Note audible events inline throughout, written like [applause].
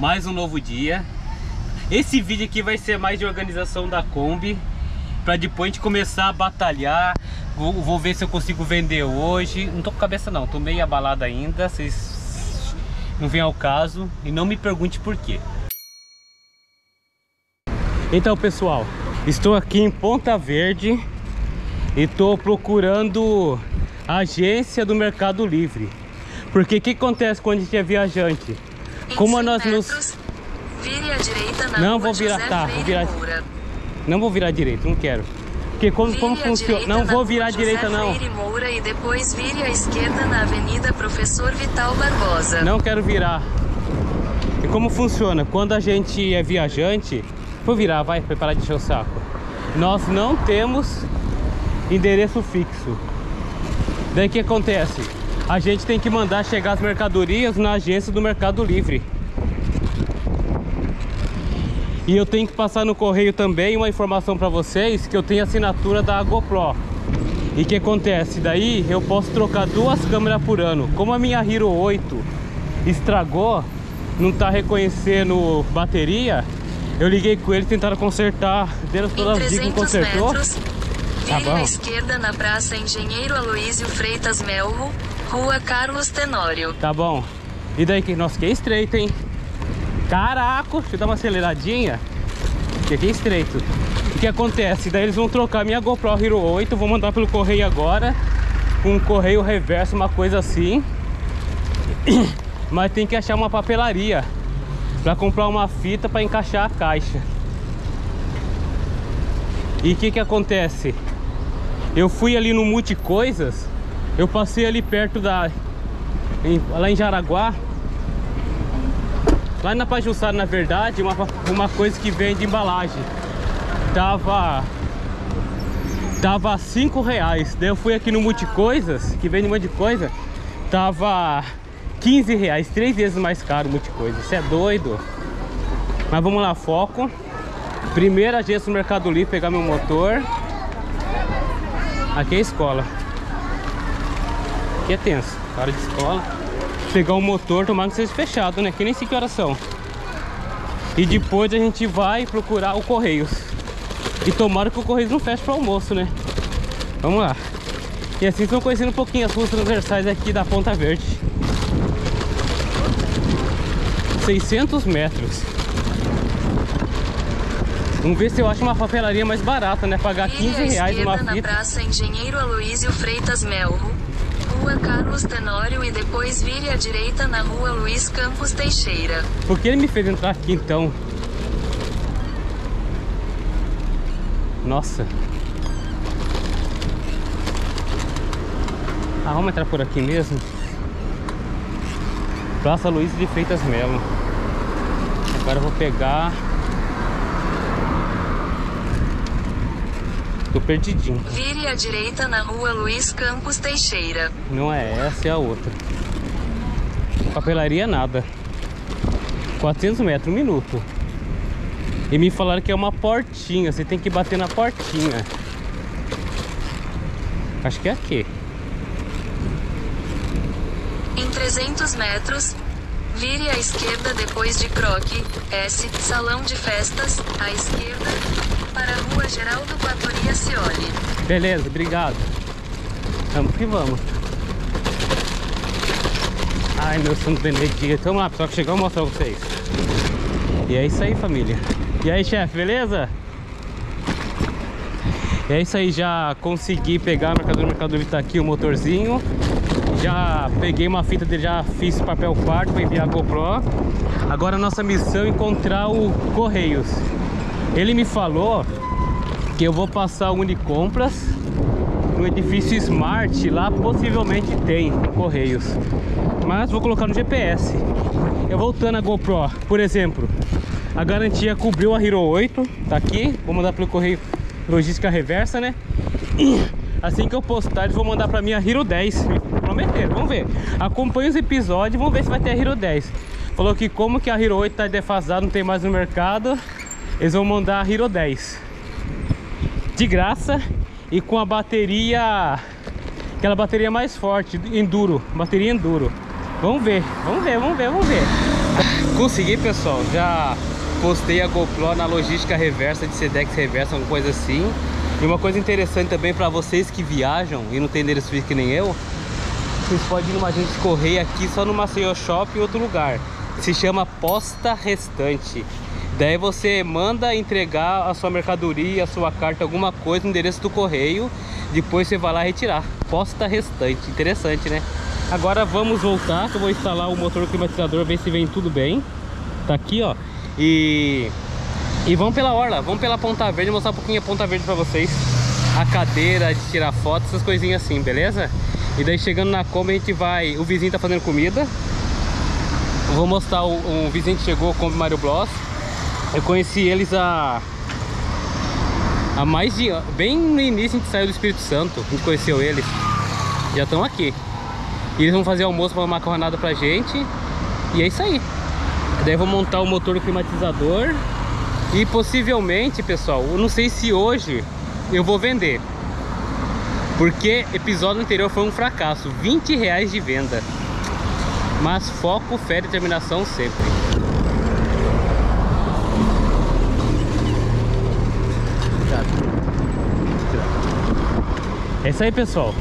mais um novo dia. Esse vídeo aqui vai ser mais de organização da Kombi, para depois a gente começar a batalhar. Vou, vou, ver se eu consigo vender hoje. Não tô com cabeça não, tô meio abalado ainda, vocês não vem ao caso e não me pergunte por quê. Então, pessoal, estou aqui em Ponta Verde e estou procurando a agência do Mercado Livre. Porque o que acontece quando a gente é viajante? Como nós nos... Vire à direita na não vou virar, tá, vou virar. Não vou virar direita, não quero. Porque como, como funciona? Não vou virar à direita não. Moura e depois vire à esquerda na Avenida Professor Vital Barbosa. Não quero virar. E como funciona? Quando a gente é viajante, vou virar, vai, vai parar de encher o saco. Nós não temos endereço fixo. Daí o que acontece? A gente tem que mandar chegar as mercadorias na agência do Mercado Livre. E eu tenho que passar no correio também uma informação para vocês que eu tenho assinatura da GoPro. E que acontece? Daí eu posso trocar duas câmeras por ano. Como a minha Hero 8 estragou, não tá reconhecendo bateria, eu liguei com ele tentaram consertar. Deram todas as dicas que consertou. Metros, tá à esquerda na Praça Engenheiro Aloísio Freitas Melro, Rua Carlos Tenório. Tá bom. E daí que nossa, que é estreito, hein? Caraca, deixa eu dar uma aceleradinha. Que aqui é estreito. O que acontece? Daí eles vão trocar minha GoPro Hero 8, vou mandar pelo correio agora. Um correio reverso, uma coisa assim. [clears throat] Mas tem que achar uma papelaria para comprar uma fita para encaixar a caixa. E o que que acontece? Eu fui ali no Multicoisas, eu passei ali perto da... Em, lá em Jaraguá, Lá na Pajussara, na verdade, uma, uma coisa que vende embalagem. Tava... Tava 5 reais. Daí eu fui aqui no Multicoisas, que vende um monte de coisa. Tava 15 reais, três vezes mais caro o Multicoisas. Isso é doido. Mas vamos lá, foco. Primeira agência do Mercado Livre, pegar meu motor. Aqui é escola. Aqui é tenso. Cara de escola pegar o motor, tomar que seja fechado, né? Que nem sei que horas são. E depois a gente vai procurar o Correios. E tomara que o Correios não feche para almoço, né? Vamos lá. E assim estão conhecendo um pouquinho as ruas transversais aqui da Ponta Verde. 600 metros. Vamos ver se eu acho uma papelaria mais barata, né? Pagar 15 reais uma fita. na Praça Engenheiro Aloísio Freitas Melro. Rua Carlos Tenório e depois vire à direita na Rua Luiz Campos Teixeira. Por que ele me fez entrar aqui então? Nossa. Ah, vamos entrar por aqui mesmo? Praça Luiz de Freitas Melo. Agora eu vou pegar Tô perdidinho. Vire à direita na rua Luiz Campos Teixeira. Não é essa, é a outra. Papelaria nada. 400 metros, um minuto. E me falaram que é uma portinha, você tem que bater na portinha. Acho que é aqui. Em 300 metros, vire à esquerda depois de Croque, S, Salão de Festas, à esquerda, para a rua Geraldo Patoria Cioli. Beleza, obrigado. Vamos que vamos. Ai, meu Santo Benedito. Vamos lá, pessoal, que chegou, eu mostro pra vocês. E é isso aí, família. E aí, chefe, beleza? E é isso aí, já consegui pegar, o mercador, o mercador tá aqui, o motorzinho. Já peguei uma fita dele, já fiz papel quarto para enviar a GoPro. Agora a nossa missão é encontrar o Correios. Ele me falou que eu vou passar o Unicompras no edifício Smart, lá possivelmente tem Correios. Mas vou colocar no GPS. Eu voltando a GoPro, por exemplo, a garantia cobriu a Hero 8, tá aqui. Vou mandar pelo correio logística reversa, né? [clears throat] Assim que eu postar, eles vão mandar pra mim a Hero 10. Prometeram, vamos ver. Acompanhe os episódios, vamos ver se vai ter a Hero 10. Falou que como que a Hero 8 tá defasada, não tem mais no mercado, eles vão mandar a Hero 10 de graça e com a bateria aquela bateria mais forte, enduro, bateria enduro. Vamos ver, vamos ver, vamos ver, vamos ver. Consegui, pessoal. Já postei a GoPro na logística reversa de Sedex reversa, alguma coisa assim. E uma coisa interessante também para vocês que viajam e não tem endereço físico que nem eu, vocês podem ir numa agência de aqui só no Maceió Shop em outro lugar. Se chama Posta Restante. Daí você manda entregar a sua mercadoria, a sua carta, alguma coisa no endereço do correio. Depois você vai lá retirar. Posta Restante. Interessante, né? Agora vamos voltar, que eu vou instalar o motor climatizador, ver se vem tudo bem. Tá aqui, ó. E e vamos pela orla, vamos pela Ponta Verde, mostrar um pouquinho a Ponta Verde pra vocês. A cadeira de tirar foto, essas coisinhas assim, beleza? E daí chegando na Kombi a gente vai... O vizinho tá fazendo comida. Vou mostrar o, o vizinho que chegou, o Kombi Mario Bros. Eu conheci eles a... Há mais de... Bem no início a gente saiu do Espírito Santo. A gente conheceu eles. Já estão aqui. E eles vão fazer almoço uma macarronada pra gente. E é isso aí. Daí vou montar o motor do climatizador e possivelmente, pessoal, eu não sei se hoje eu vou vender. Porque episódio anterior foi um fracasso. 20 reais de venda. Mas foco, fé e determinação sempre. É isso aí, pessoal.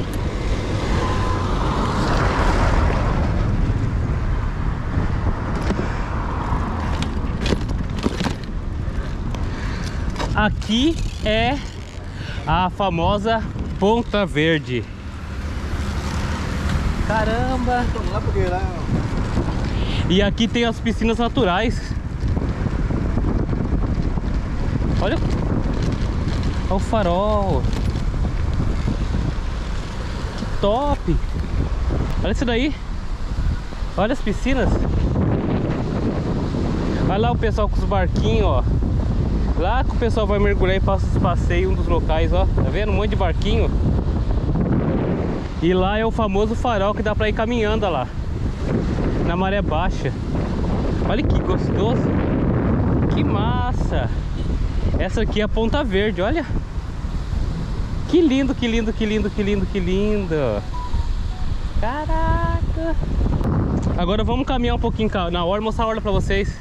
Aqui é a famosa Ponta Verde. Caramba! E aqui tem as piscinas naturais. Olha, olha o farol. Top! Olha isso daí. Olha as piscinas. Olha lá o pessoal com os barquinhos, ó. Lá que o pessoal vai mergulhar e passa os passeios, um dos locais, ó. Tá vendo? Um monte de barquinho. E lá é o famoso farol que dá pra ir caminhando, ó lá. Na maré baixa. Olha que gostoso. Que massa. Essa aqui é a Ponta Verde, olha. Que lindo, que lindo, que lindo, que lindo, que lindo. Caraca. Agora vamos caminhar um pouquinho na hora, mostrar a hora pra vocês.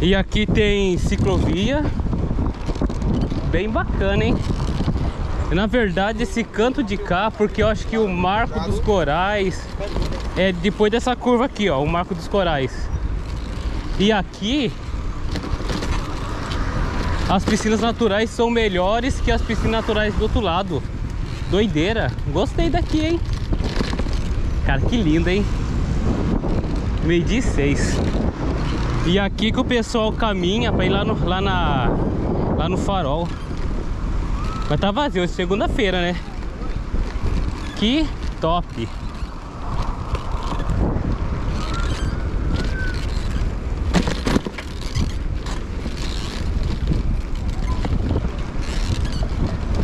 E aqui tem ciclovia Bem bacana, hein? Na verdade, esse canto de cá Porque eu acho que o Marco dos Corais É depois dessa curva aqui, ó O Marco dos Corais E aqui As piscinas naturais são melhores Que as piscinas naturais do outro lado Doideira Gostei daqui, hein? Cara, que lindo, hein? Meio de seis e aqui que o pessoal caminha para ir lá no, lá, na, lá no farol. Mas tá vazio, segunda-feira, né? Que top!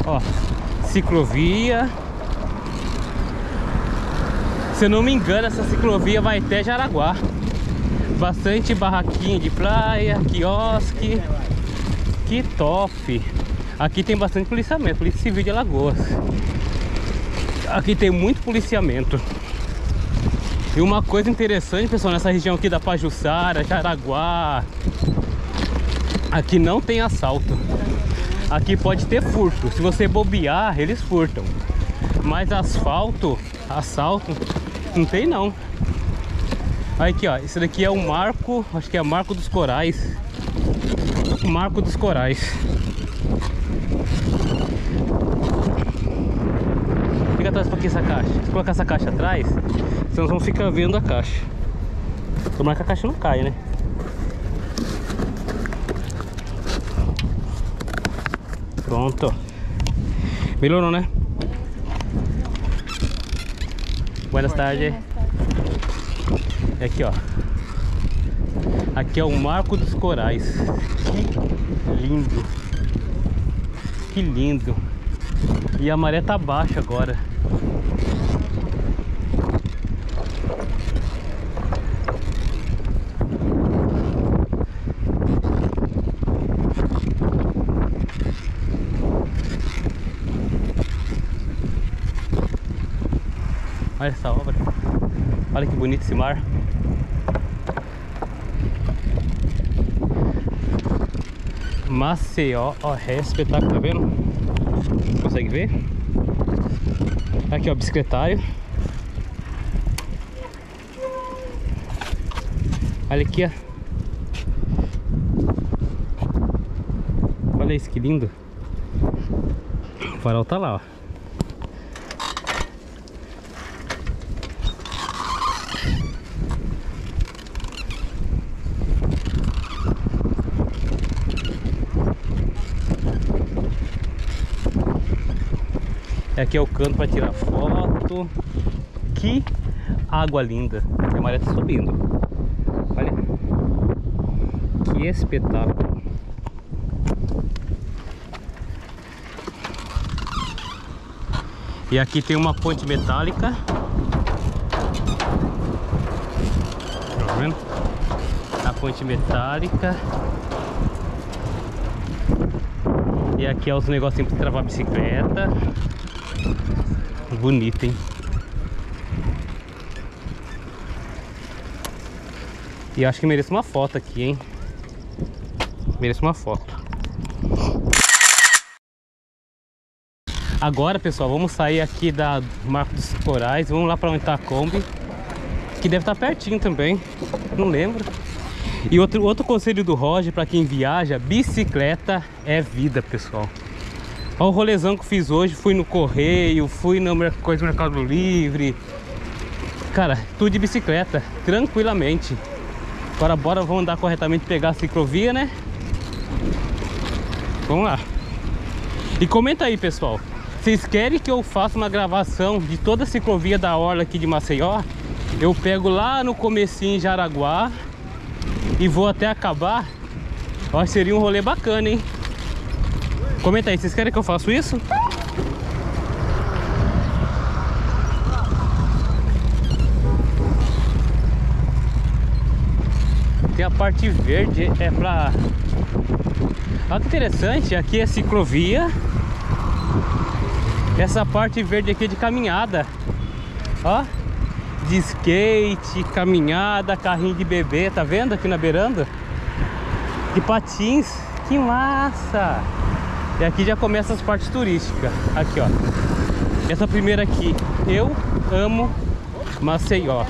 Ó, ciclovia. Se eu não me engano, essa ciclovia vai até Jaraguá. Bastante barraquinha de praia, quiosque. Que top! Aqui tem bastante policiamento, Polícia Civil de Alagoas. Aqui tem muito policiamento. E uma coisa interessante, pessoal, nessa região aqui da Pajuçara, Jaraguá, aqui não tem assalto. Aqui pode ter furto. Se você bobear, eles furtam. Mas asfalto, assalto, não tem não. Aqui, ó, esse daqui é o Marco, acho que é Marco dos Corais. Marco dos Corais. Fica atrás um pouquinho essa caixa. Se colocar essa caixa atrás, vocês vão ficar vendo a caixa. Tomara que a caixa não caia, né? Pronto. Melhorou, né? Buenas tardes. Aqui, ó. Aqui é o Marco dos Corais. Que lindo. Que lindo. E a maré tá baixa agora. Olha essa obra. Olha que bonito esse mar. Maceió, ó, é espetáculo, tá vendo? Consegue ver? Aqui, ó, bicicletário. Olha aqui, ó. Olha isso, que lindo. O farol tá lá, ó. Aqui é o canto para tirar foto. Que água linda. A maré tá subindo. Olha. Que espetáculo. E aqui tem uma ponte metálica. Tá vendo? A ponte metálica. E aqui é os negocinhos para travar bicicleta. Bonito, hein? E acho que mereço uma foto aqui, hein? Mereço uma foto. Agora, pessoal, vamos sair aqui da Marco dos Corais. Vamos lá para onde tá a Kombi. Que deve estar tá pertinho também. Não lembro. E outro, outro conselho do Roger para quem viaja, bicicleta é vida, pessoal. Olha o rolezão que fiz hoje, fui no correio, fui no coisa do Mercado Livre. Cara, tudo de bicicleta, tranquilamente. Agora bora, vamos andar corretamente, pegar a ciclovia, né? Vamos lá. E comenta aí, pessoal. Vocês querem que eu faça uma gravação de toda a ciclovia da Orla aqui de Maceió? Eu pego lá no comecinho em Jaraguá e vou até acabar. Ó, seria um rolê bacana, hein? Comenta aí, vocês querem que eu faça isso? Tem a parte verde, é pra... Olha que interessante, aqui é ciclovia Essa parte verde aqui é de caminhada Ó De skate, caminhada, carrinho de bebê, tá vendo aqui na beiranda? De patins, que massa! E aqui já começa as partes turísticas. Aqui, ó. Essa primeira aqui, eu amo Maceió.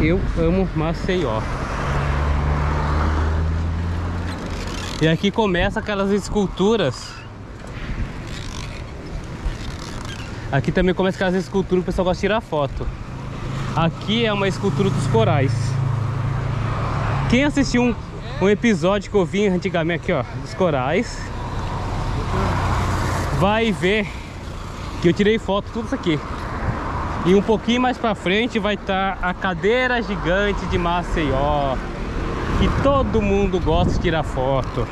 Eu amo Maceió. E aqui começa aquelas esculturas. Aqui também começa aquelas esculturas o pessoal gosta de tirar foto. Aqui é uma escultura dos corais. Quem assistiu um, um episódio que eu vi antigamente aqui, ó, dos corais, vai ver que eu tirei foto tudo isso aqui. E um pouquinho mais pra frente vai estar tá a cadeira gigante de Maceió, que todo mundo gosta de tirar foto.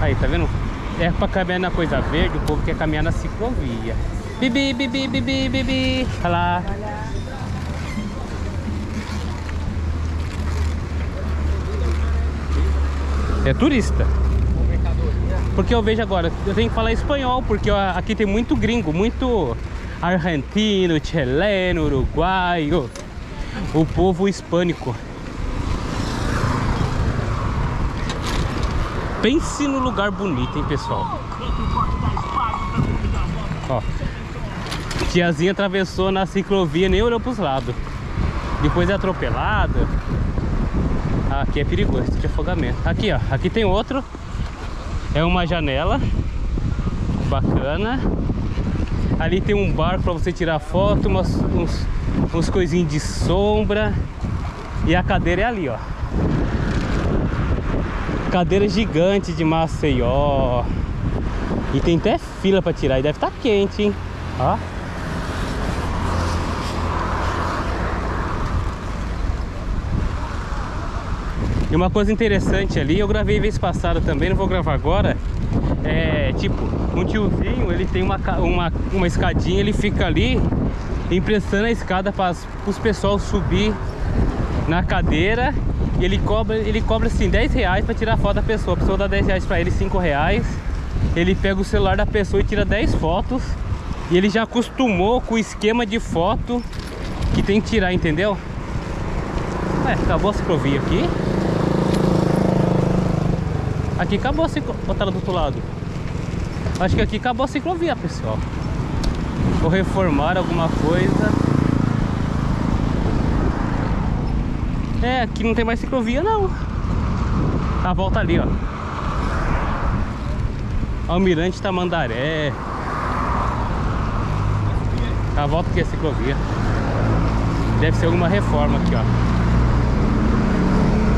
Aí, tá vendo? É pra caminhar na coisa verde, o povo quer caminhar na ciclovia. Bibi, bibi, bibi, bibi. Olha lá. É turista. Porque eu vejo agora, eu tenho que falar espanhol, porque aqui tem muito gringo, muito argentino, chileno, uruguaio, o povo hispânico. Pense no lugar bonito, hein, pessoal. Ó, tiazinha atravessou na ciclovia, nem olhou pros lados. Depois é atropelada. Aqui é perigoso, de afogamento. Aqui, ó. Aqui tem outro. É uma janela. Bacana. Ali tem um barco para você tirar foto, umas, uns, uns coisinhos de sombra. E a cadeira é ali, ó. Cadeira gigante de Maceió. E tem até fila para tirar. E deve estar tá quente, hein? Ó. E uma coisa interessante ali, eu gravei vez passada também, não vou gravar agora É tipo, um tiozinho, ele tem uma, uma, uma escadinha, ele fica ali emprestando a escada para os pessoal subir na cadeira E ele cobra, ele cobra assim 10 reais pra tirar foto da pessoa. A pessoa dá 10 reais pra ele, 5 reais. Ele pega o celular da pessoa e tira 10 fotos. E ele já acostumou com o esquema de foto que tem que tirar, entendeu? É, acabou a ciclovia aqui. Aqui acabou a ciclovia. Do outro lado? Acho que aqui acabou a ciclovia, pessoal. Ou reformar alguma coisa. É, aqui não tem mais ciclovia não. A volta ali, ó. Almirante Tamandaré. A volta aqui é ciclovia. Deve ser alguma reforma aqui, ó.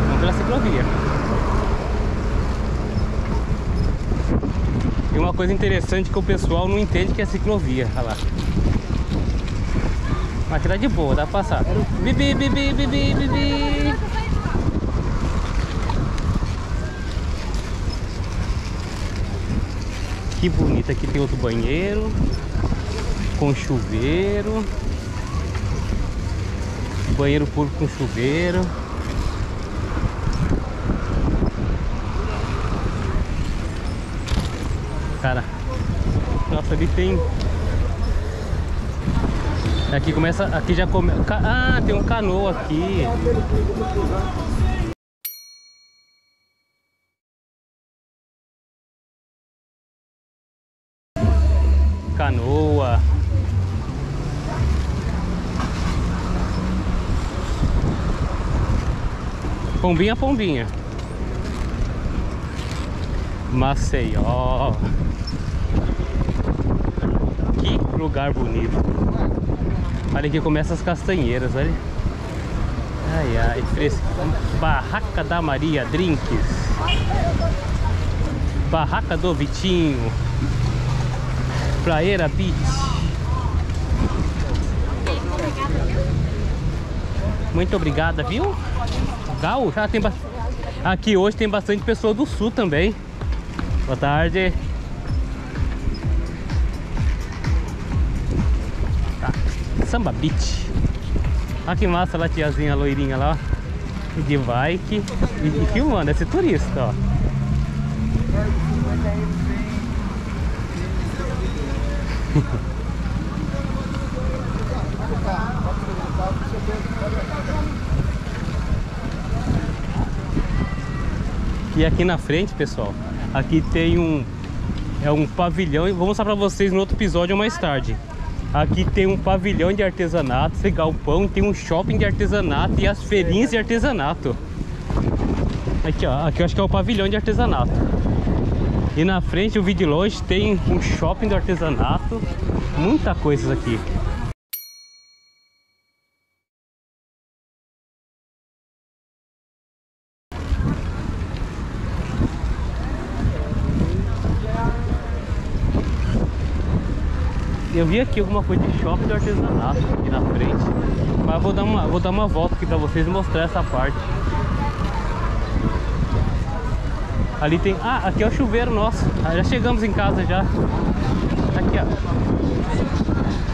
Vamos pela ciclovia. Uma coisa interessante que o pessoal não entende que é ciclovia. Olha lá. Mas tá de boa, dá pra passar. Bibi, bibi, bibi, bibi. Que bonito, aqui tem outro banheiro Com chuveiro Banheiro público com chuveiro Cara Nossa, ali tem Aqui começa, aqui já come... Ah, tem um canoa aqui. Canoa. Pombinha, pombinha. Maceió. Que lugar bonito. Olha aqui começa as castanheiras, olha. Ai, ai, fresco. Barraca da Maria Drinks. Barraca do Vitinho. Praeira Beach. Muito obrigada, viu? Gal, já tem Aqui hoje tem bastante pessoa do sul também. Boa tarde. Samba Beach. Olha que massa lá, tiazinha loirinha lá, ó. De bike. E, e filmando, esse turista, ó. [laughs] E aqui na frente, pessoal, aqui tem um é um pavilhão e vou mostrar para vocês no outro episódio mais tarde. Aqui tem um pavilhão de artesanato, esse galpão, tem um shopping de artesanato e as feirinhas de artesanato. Aqui, ó, aqui eu acho que é o pavilhão de artesanato. E na frente, eu vi de longe, tem um shopping de artesanato, muita coisa aqui. Vi aqui alguma coisa de shopping do artesanato aqui na frente. Mas vou dar uma, vou dar uma volta aqui pra vocês e mostrar essa parte. Ali tem... Ah, aqui é o chuveiro nosso. Ah, já chegamos em casa já. Aqui,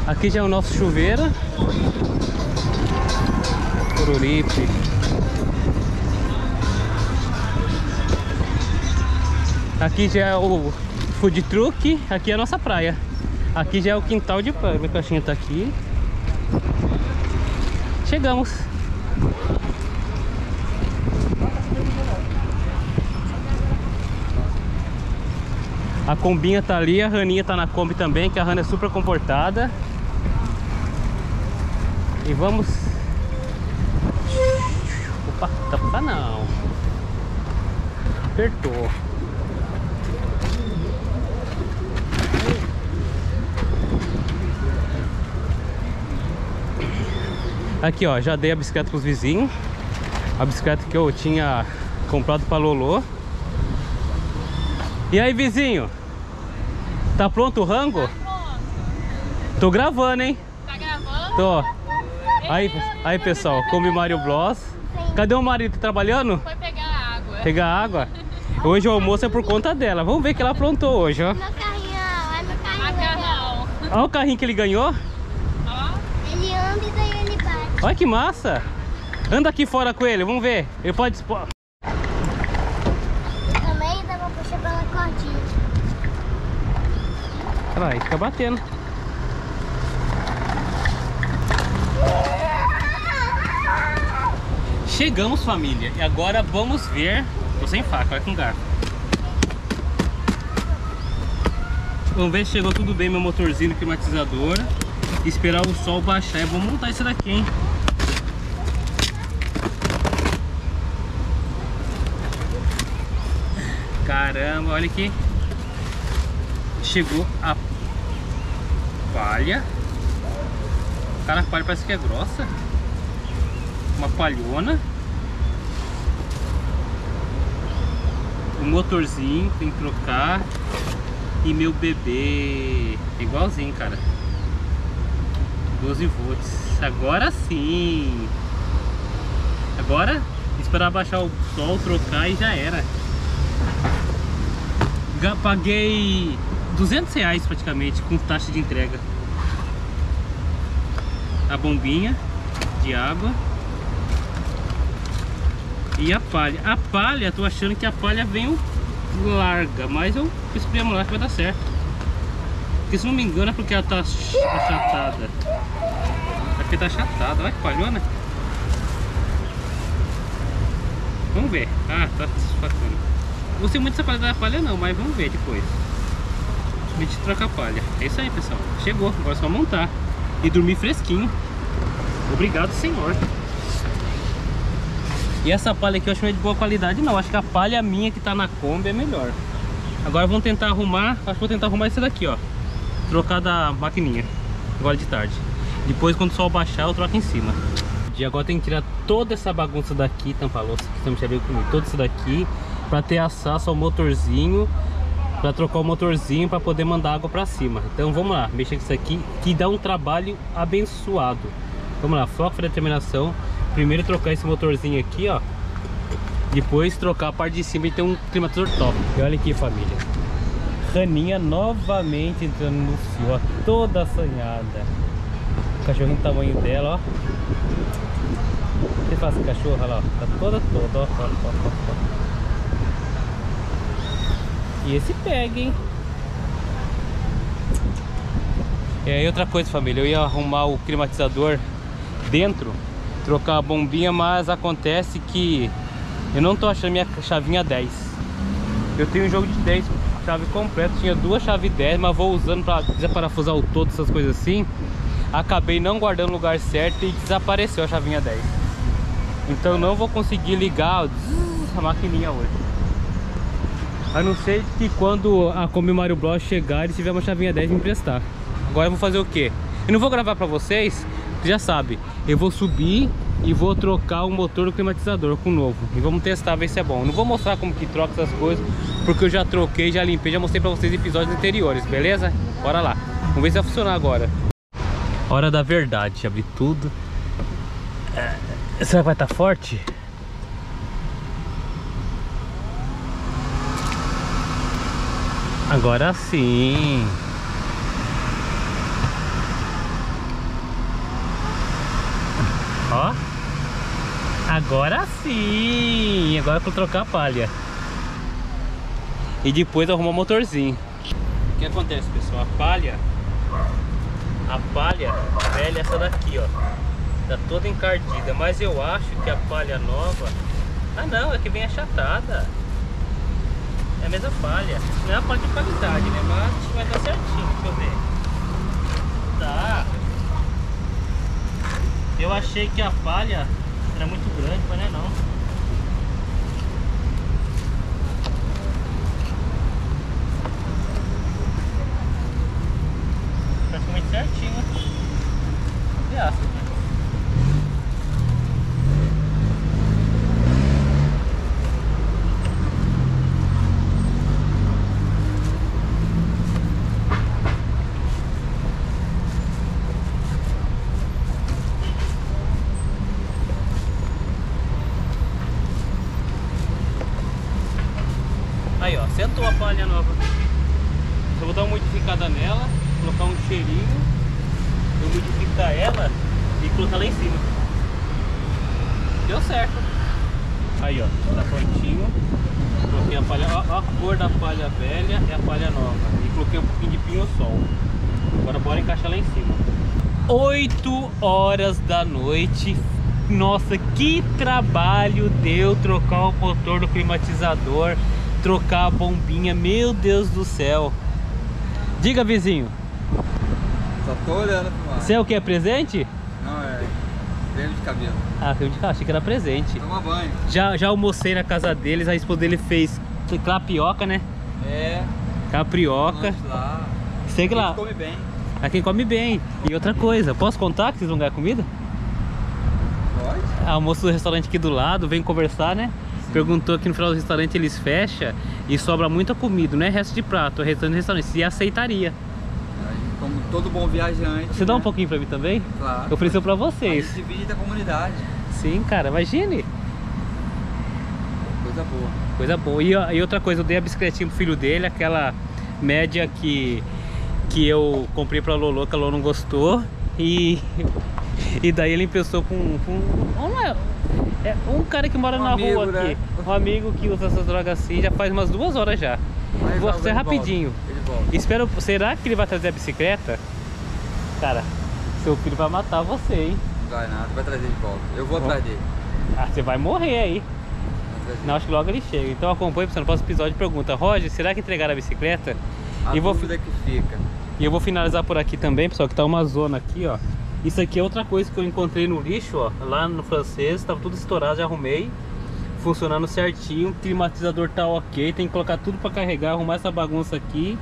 ó. Aqui já é o nosso chuveiro. Coruripe. Aqui já é o food truck. Aqui é a nossa praia. Aqui já é o quintal de praia. Minha caixinha tá aqui. Chegamos. A combinha tá ali, a Raninha tá na Kombi também, que a Rana é super comportada. E vamos... Opa, tá, tá não. Apertou. Aqui, ó, já dei a bicicleta pros vizinhos. A bicicleta que eu tinha comprado pra Lolo. E aí, vizinho? Tá pronto o rango? Tá pronto. Tô gravando, hein? Tá gravando? Tô. Aí, aí pessoal, come Mario Bros. Cadê o marido? Tá trabalhando? Foi pegar água. Pegar água? [laughs] Hoje o almoço é por conta dela. Vamos ver o que ela aprontou hoje, ó. Meu carrinho, é meu carrinho. Macarrão. Olha o carrinho que ele ganhou. Ó. Ele anda e daí ele bate. Olha que massa. Anda aqui fora com ele, vamos ver. Ele pode... Também dá pra puxar pela cordinha. Vai, fica batendo. Chegamos, família. E agora vamos ver... Tô sem faca, vai com garfo. Vamos ver se chegou tudo bem meu motorzinho climatizador. Esperar o sol baixar. Eu vou montar isso daqui, hein? Caramba, olha aqui. Chegou a palha. Cara, a palha parece que é grossa. Uma palhona. O motorzinho tem que trocar. E meu bebê. Igualzinho, cara. 12 volts. Agora sim. Agora esperar baixar o sol, trocar e já era. Paguei 200 reais praticamente com taxa de entrega. A bombinha de água. E a palha. A palha, tô achando que a palha veio larga, mas eu espremo lá que vai dar certo. Porque se não me engano é porque ela tá ach- achatada. É porque tá achatada, olha que palhona. Vamos ver. Ah, tá bacana. Gostei muito dessa qualidade da palha não, mas vamos ver depois. A gente troca a palha. É isso aí, pessoal. Chegou, agora é só montar. E dormir fresquinho. Obrigado, senhor. E essa palha aqui eu acho não é de boa qualidade não. Acho que a palha minha que tá na Kombi é melhor. Agora vamos tentar arrumar. Acho que vou tentar arrumar esse daqui, ó. Trocar da maquininha. Agora de tarde. Depois quando o sol baixar eu troco em cima. E agora tem que tirar toda essa bagunça daqui, tampa louça que estamos abrindo comigo. Todo isso daqui. Pra ter acesso ao motorzinho. Pra trocar o motorzinho pra poder mandar água pra cima. Então vamos lá, mexer com isso aqui. Que dá um trabalho abençoado. Vamos lá, foco, fé, determinação. Primeiro trocar esse motorzinho aqui, ó. Depois trocar a parte de cima e ter um climatizador top. E olha aqui, família. Raninha novamente entrando no cio, ó. Toda assanhada. O cachorrinho do tamanho dela, ó. O que faz cachorro? Olha lá. Tá toda, toda, ó, ó, ó, ó. E esse pega, hein? E aí outra coisa, família. Eu ia arrumar o climatizador dentro, trocar a bombinha, mas acontece que eu não tô achando minha chavinha 10. Eu tenho um jogo de 10, chave completa, tinha duas chaves 10, mas vou usando para desaparafusar o todo, essas coisas assim. Acabei não guardando o lugar certo e desapareceu a chavinha 10. Então não vou conseguir ligar a maquininha hoje. A não ser que quando a Kombi Mario Bros chegar e tiver uma chavinha 10 me emprestar. Agora eu vou fazer o quê? Eu não vou gravar pra vocês, já sabe. Eu vou subir e vou trocar o motor do climatizador com o novo. E vamos testar, ver se é bom. Não vou mostrar como que troca essas coisas, porque eu já troquei, já limpei, já mostrei pra vocês episódios anteriores, beleza? Bora lá. Vamos ver se vai funcionar agora. Hora da verdade, abrir tudo. É, Será que vai estar forte? Agora sim. Ó. Agora sim. Agora vou trocar a palha. E depois arrumar o motorzinho. O que acontece, pessoal? A palha. A palha velha é essa daqui, ó. Tá toda encardida. Mas eu acho que a palha nova. Ah não, é que vem achatada. É a mesma palha. Não é uma palha de qualidade, né? Mas acho que vai dar certinho, deixa eu ver. Tá. Eu achei que a palha era muito grande, mas não é não. Praticamente certinho. Graças. Aí ó, sentou a palha nova. Só vou dar uma modificada nela, colocar um cheirinho, eu modificar ela e colocar lá em cima. Deu certo. Aí, ó, tá prontinho. Coloquei a palha, ó, ó, a cor da palha velha e a palha nova. E coloquei um pouquinho de pinho-sol. Agora bora encaixar lá em cima. 8 horas da noite. Nossa, que trabalho deu trocar o motor do climatizador, trocar a bombinha. Meu Deus do céu. Diga, vizinho. Só tô olhando pro mar. Você é o que? É presente? Não, é creme de cabelo. Ah, creme de cabelo, achei que era presente. Toma banho. Já, já almocei na casa deles, a esposa dele fez crapioca, né? É. Caprioca. Sei que lá. come bem. A quem come bem. E outra coisa, posso contar que vocês vão ganhar comida? Pode? A moça do restaurante aqui do lado vem conversar, né? Perguntou que no final do restaurante eles fecham e sobra muita comida, não é resto de prato, é restante de restaurante. Se aceitaria. Como todo bom viajante. Você dá um né? pouquinho pra mim também? Claro. Ofereceu pra A vocês. gente divide da comunidade. Sim, cara, imagine. Coisa boa. Coisa boa. E, e outra coisa, eu dei a bicicletinha pro filho dele, aquela média que, que eu comprei pra Lolo, que a Lolo não gostou. E, e daí ele emprestou com, com um, é, é um cara que mora Um na amigo, rua aqui. né? Um amigo que usa essas drogas assim já faz umas duas horas já. Mas Vou ser rapidinho. Espero. Será que ele vai trazer a bicicleta? Cara, seu filho vai matar você, hein? Não vai nada, vai trazer de volta. Eu vou atrás dele. Ah, você vai morrer aí. Não, acho que logo ele chega. Então acompanhe para no próximo episódio e pergunta, Roger, será que entregaram a bicicleta? A e vou, dúvida que fica. E eu vou finalizar por aqui também, pessoal, que tá uma zona aqui, ó. Isso aqui é outra coisa que eu encontrei no lixo, ó. Lá no francês, tava tudo estourado, já arrumei. Funcionando certinho, o climatizador tá ok. Tem que colocar tudo para carregar, arrumar essa bagunça aqui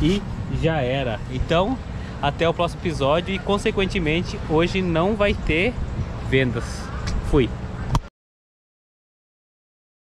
e já era. Então, até o próximo episódio e consequentemente hoje não vai ter vendas. Fui.